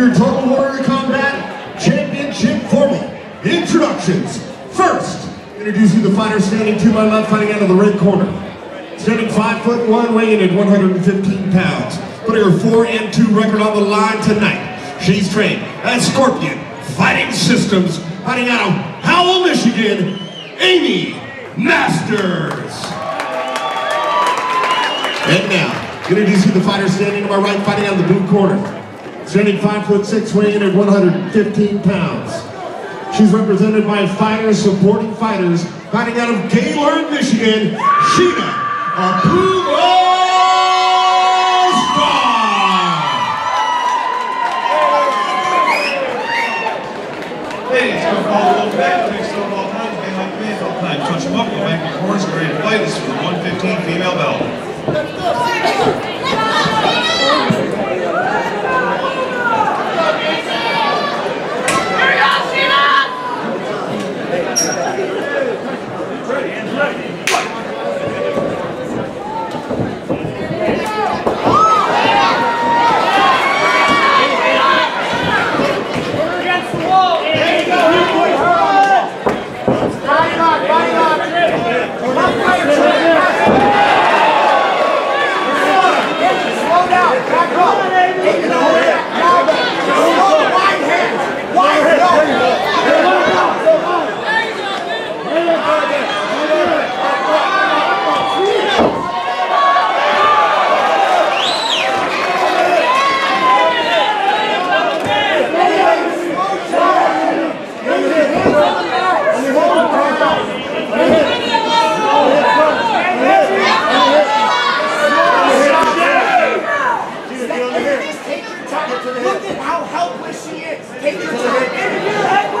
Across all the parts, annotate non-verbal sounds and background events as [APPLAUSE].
your Total Warrior Combat Championship formal. Introductions. First, introducing the fighter standing to my left, fighting out of the red corner. Standing 5 foot 1, weighing in at 115 pounds. Putting her 4 and 2 record on the line tonight. She's trained at Scorpion Fighting Systems, fighting out of Howell, Michigan, Aimee Masters. And now, introducing the fighter standing to my right, fighting out of the blue corner. Standing 5 foot 6, weighing in at 115 pounds. She's represented by fighters supporting fighters, fighting out of Gaylord, Michigan, Sheena Apuma Ladies, go call the back, next to all times, they like men all time. Touch them up, go back and corners, grand fight is for the 115 female belt. Look at how helpless she is. Take your time.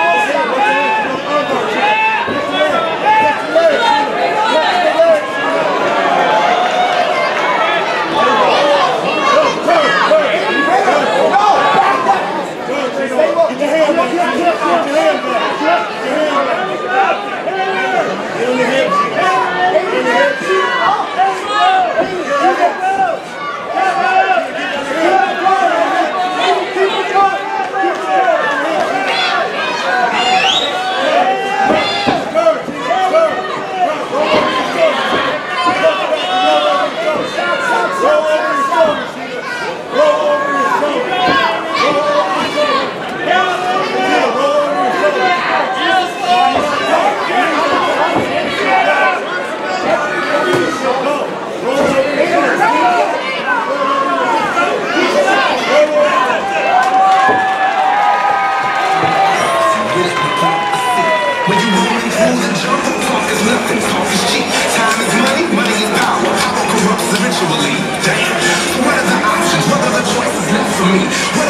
What are the options? What are the choices left for me?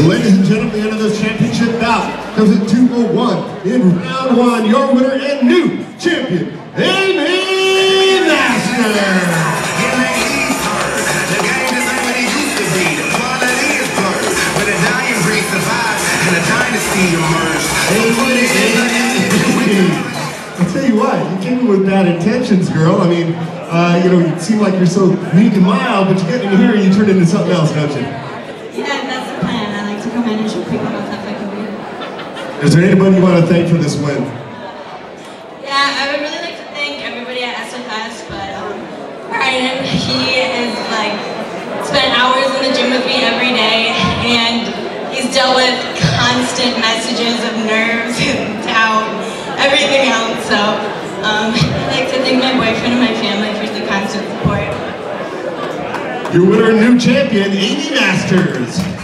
Well, ladies and gentlemen, the end of this championship bout comes at 201 in round one. Your winner and new champion, Aimee Master. I'll tell you what, you came in with bad intentions, girl. I mean, uh, you know, you seem like you're so meek and mild, but you get in here and you turn into something else, don't you? Yeah, that's the plan. I like to come in and show people how tough I can be. Is there anybody you want to thank for this win? Yeah, I would really like to thank everybody at SFS, but um, Brian, he is like spent hours in the gym with me every day, and he's dealt with constant messages of nerves [LAUGHS] and doubt, everything else. So um, I'd like to thank my boyfriend and my family for the constant support. Your winner new champion, Aimee Masters.